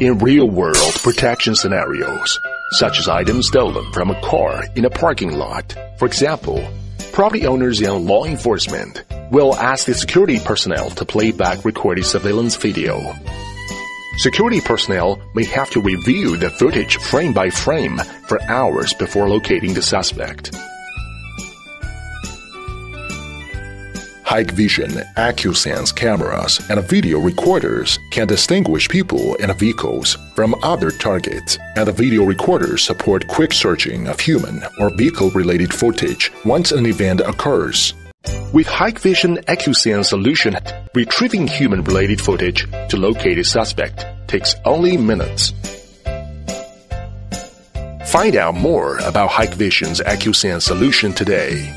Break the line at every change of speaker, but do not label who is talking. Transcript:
In real-world protection scenarios, such as items stolen from a car in a parking lot, for example, property owners and law enforcement will ask the security personnel to play back recorded surveillance video. Security personnel may have to review the footage frame by frame for hours before locating the suspect. Hikvision, AcuSense cameras, and video recorders can distinguish people and vehicles from other targets, and the video recorders support quick searching of human or vehicle-related footage once an event occurs. With Hikvision AcuSense solution, retrieving human-related footage to locate a suspect takes only minutes. Find out more about Hikvision's AcuSense solution today.